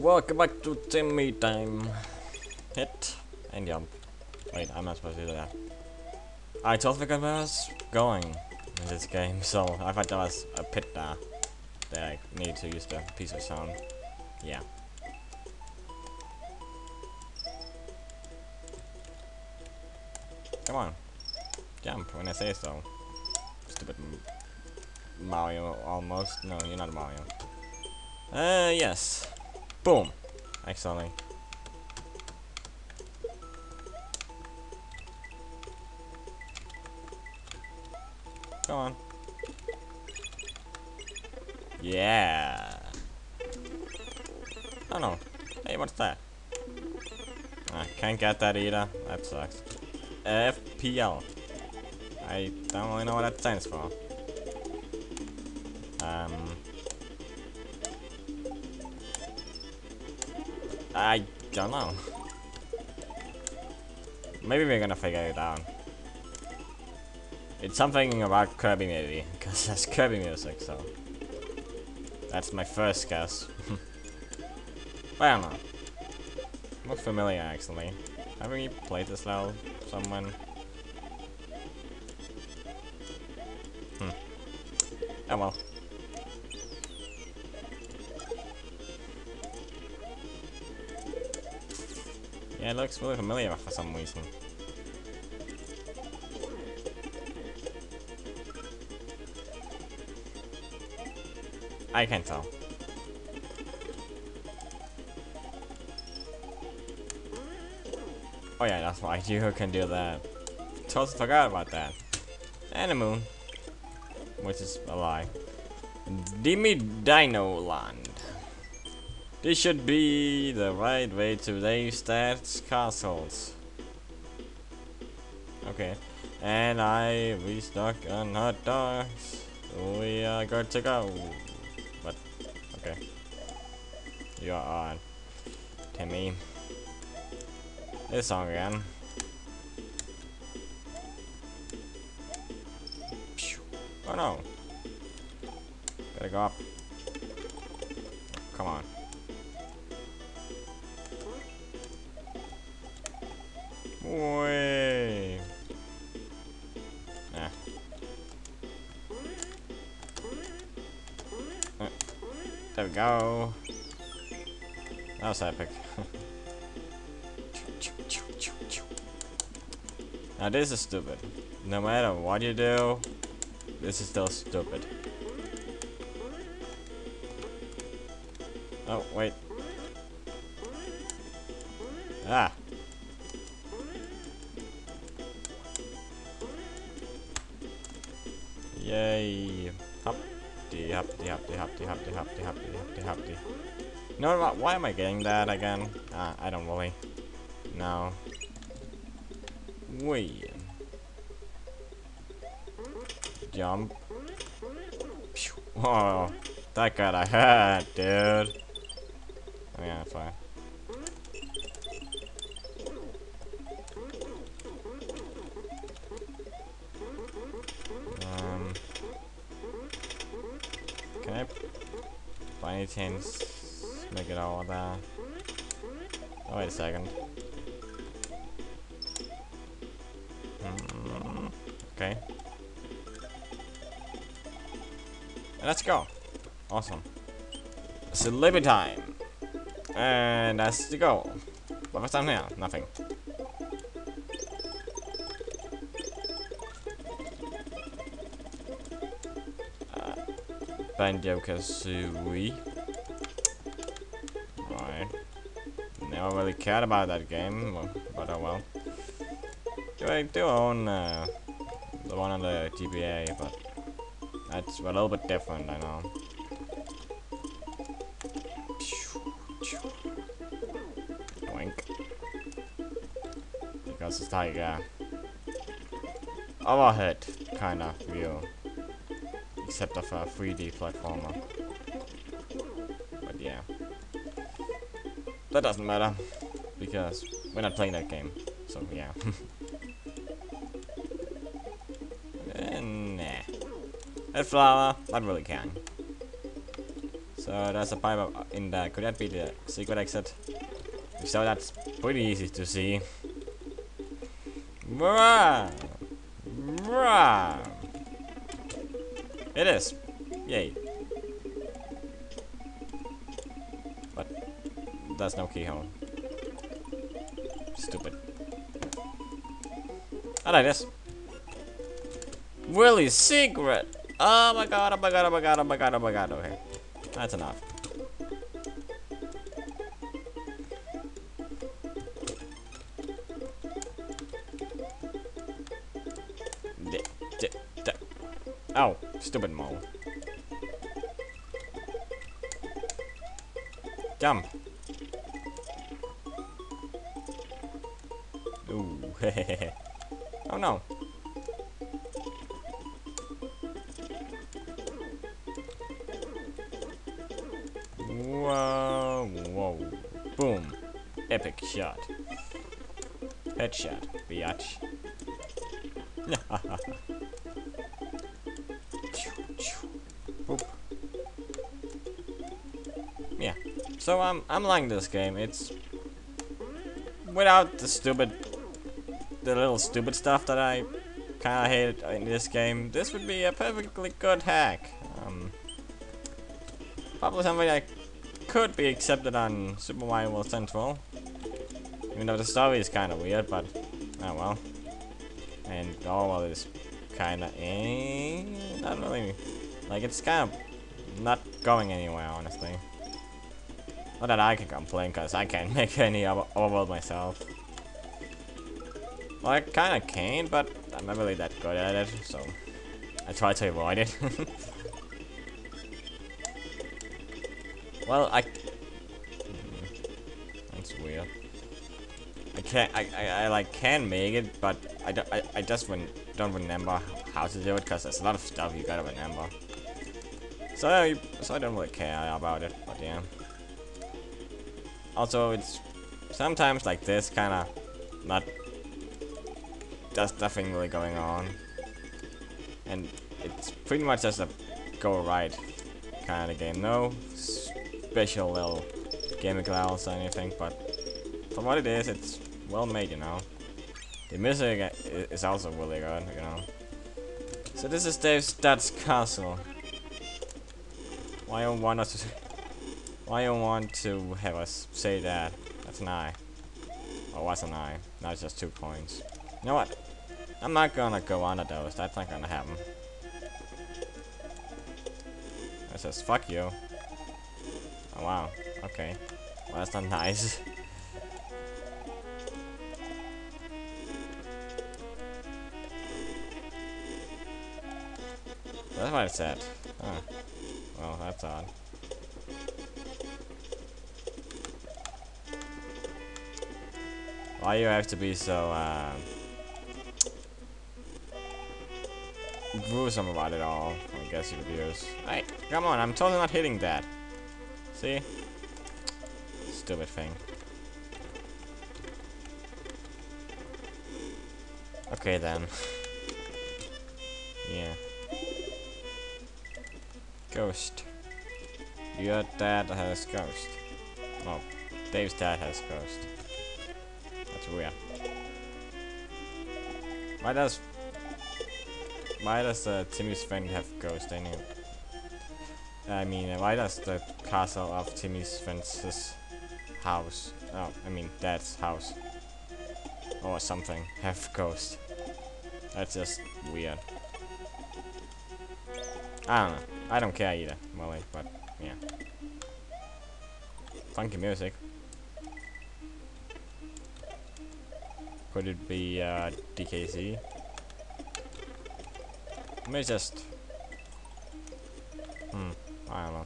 Welcome back to Timmy Time. Hit and jump. Wait, I'm not supposed to do that. I totally forgot where was going in this game, so I thought there was a pit there that I need to use the piece of sound. Yeah. Come on. Jump when I say so. Stupid Mario almost. No, you're not Mario. Uh, yes. Boom. Excellent. Go on. Yeah. Oh no. Hey, what's that? I can't get that either. That sucks. FPL. I don't really know what that stands for. Um. I don't know. Maybe we're gonna figure it out. It's something about Kirby maybe, because that's Kirby music, so. That's my first guess. I don't know. Looks familiar actually. Haven't we played this level? Someone? Hmm. Oh well. Yeah, it looks really familiar for some reason. I can't tell. Oh yeah, that's why you can do that. Totally forgot about that. And the moon. Which is a lie. Dimi Dino Land. This should be the right way to raise that castles. Okay. And I restock on hot dogs. We are good to go. But, okay. You are on. Timmy. This song again. Oh no. Gotta go up. Come on. Way. Nah. Uh, there we go. That was epic. now this is stupid. No matter what you do, this is still stupid. Oh, wait. Ah. Yay. Humpty, humpty, humpty, humpty, humpty, humpty, humpty, humpty, humpty. You know what? Why am I getting that again? Ah, I don't really. No. Wait. Jump. Oh, that got a hat, dude. Yeah, fine. Chance, make it all that? Oh, wait a second. Mm, okay. Let's go. Awesome. Celebrity time. And that's the goal. What was time now? Nothing. Uh, Banjo. Never really cared about that game, but oh well. I do own uh, the one on the GBA, but that's a little bit different, I know. Oink. Because it's like a overhead kind of view, except of a 3D platformer. But yeah, that doesn't matter because we're not playing that game. So yeah. and eh, nah. That flower, I really can. So there's a pipe up in there. Could that be the secret exit? If so, that's pretty easy to see. It is. Yay. There's no keyhole. Stupid. I like this. Willy's secret! Oh my god, oh my god, oh my god, oh my god, oh my god, okay. That's enough. Oh, stupid mole. Jump. oh no. Whoa, whoa. Boom. Epic shot. Headshot, biatch. Yeah. So I'm I'm liking this game. It's without the stupid the little stupid stuff that I kinda hate in this game, this would be a perfectly good hack. Um, probably something I could be accepted on Super Mario World Central. Even though the story is kinda weird, but oh well. And oh well is kinda eh, not really like it's kind of not going anywhere honestly. Not that I can complain cause I can't make any overworld myself. Well, I kind of can, but I'm not really that good at it, so I try to avoid it. well, I... Hmm, that's weird. I can't, I, I, I, like, can make it, but I, don't, I, I just don't remember how to do it, because there's a lot of stuff you gotta remember. So, so I don't really care about it, but yeah. Also, it's sometimes like this, kind of not there's nothing really going on. And it's pretty much just a go right kind of game. No special little gaming or anything, but for what it is, it's well made, you know. The music is also really good, you know. So this is Dave Stutz Castle. Why don't you want us to why don't you want to have us say that? That's an eye. Or was an eye. Now it's just two coins. You know what? I'm not gonna go on a dose. That's not gonna happen. It says, fuck you. Oh, wow. Okay. Well, that's not nice. that's what it said. Huh. Well, that's odd. Why you have to be so, uh, gruesome about it all, I guess you could use. Hey, come on, I'm totally not hitting that. See? Stupid thing. Okay then. yeah. Ghost. Your dad has ghost. Oh, Dave's dad has ghost. That's weird. Why does why does uh, Timmy's friend have ghost anyway? I mean, why does the castle of Timmy's friend's house, oh, I mean, dad's house, or something, have ghost? That's just weird. I don't know. I don't care either, Molly, but yeah. Funky music. Could it be uh, DKC? Let me just... Hmm, I don't know.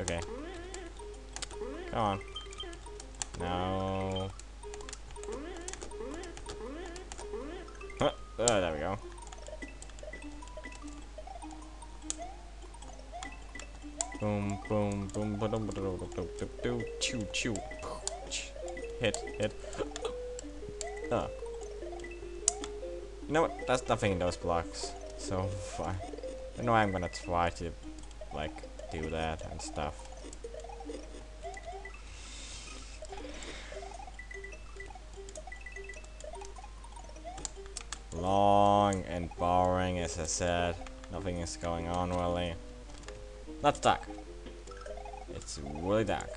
okay. Come on. No. Huh, oh, there we go. Boom, boom, boom, ba dum ba dum ba dum chew, chew. Hit, hit. Ah. You know what? There's nothing in those blocks. So far. I know I'm gonna try to, like, do that and stuff. Long and boring, as I said. Nothing is going on really. Not dark. It's really dark.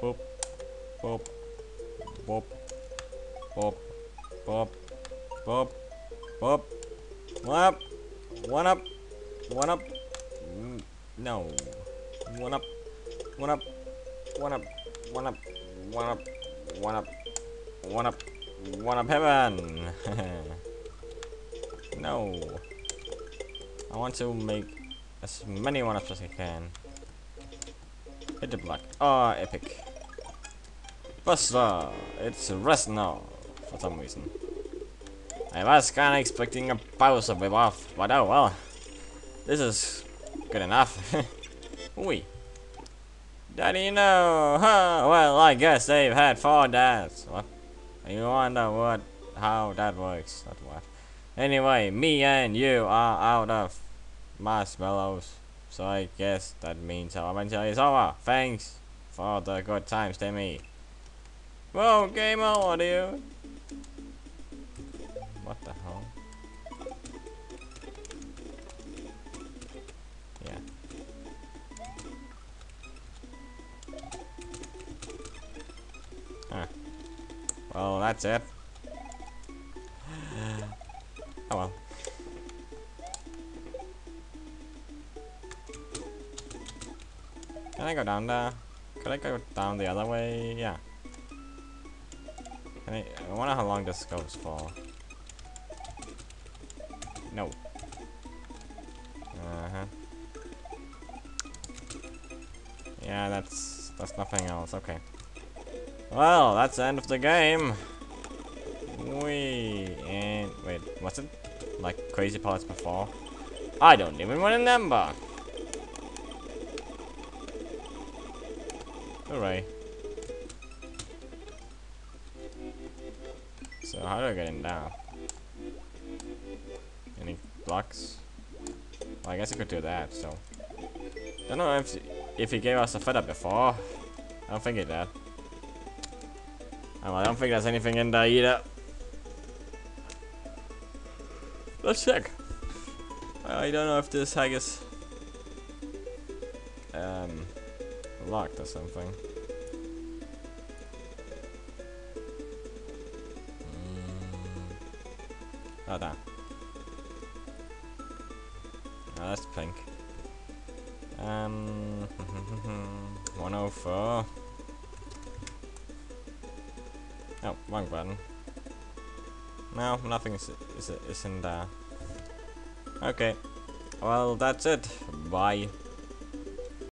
Boop. Boop. Boop. Boop. Boop. Boop. Boop. One up. One up. One up. Mm, No. One up. One up. One up. One up. One up. One up. One up. One up heaven. no. I want to make as many one ups as I can. Hit the block. Oh, ah, epic. Buster! Uh, it's rest now, for some reason. I was kinda expecting a pause of off, but oh well. This is good enough. Oi. Daddy, no! Huh, well, I guess they've had four dads. What? You wonder what, how that works, not what. Anyway, me and you are out of marshmallows. So I guess that means our adventure is over. Thanks for the good times, Timmy. Whoa, game over, dude. What the hell? Yeah. Huh. Well, that's it. Oh well. Can I go down there? Could I go down the other way? Yeah. Can I, I wonder how long this goes for. No. Uh-huh. Yeah, that's that's nothing else. Okay. Well, that's the end of the game. We and wait, what's it? Like crazy parts before? I don't even want a number. Hooray. So how do I get in down? Any blocks? Well, I guess I could do that, so. Don't know if if he gave us a feather before. I don't think he did. I don't think there's anything in there either. Let's check. I don't know if this hag is um locked or something. Mm. Oh. Oh, that's pink. Um, 104. Oh, wrong button. No, nothing is, is, is in there. Okay. Well, that's it. Bye.